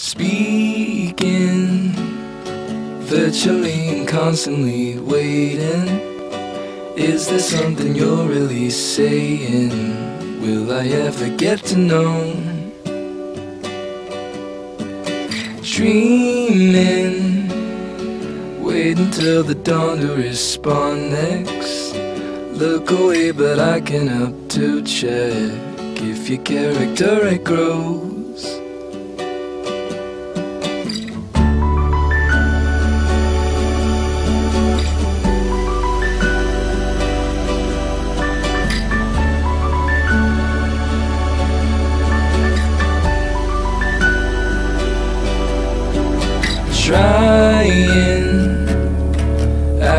Speaking virtually and constantly waiting. Is there something you're really saying? Will I ever get to know? Dreaming, wait until the dawn to respond next. Look away, but I can help to check if your character it grows.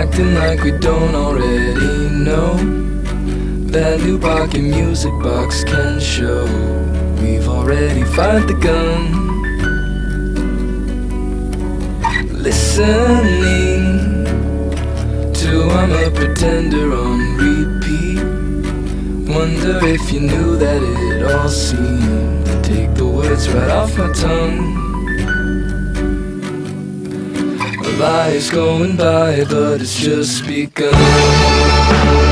Acting like we don't already know. That new pocket music box can show we've already fired the gun. Listening to I'm a pretender on repeat. Wonder if you knew that it all seemed to take the words right off my tongue. Lies going by, but it's just begun.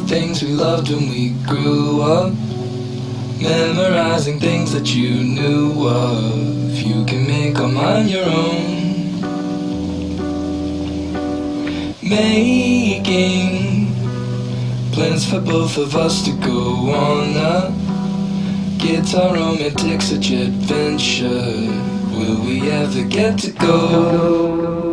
The things we loved when we grew up. Memorizing things that you knew of. You can make them on your own. Making plans for both of us to go on a guitar romantic search adventure. Will we ever get to go?